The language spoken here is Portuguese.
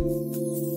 Música